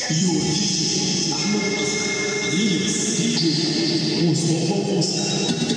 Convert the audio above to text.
Yoğurt, Ahmet Aslan, Yeliz, DJ, Mustafa Aslan.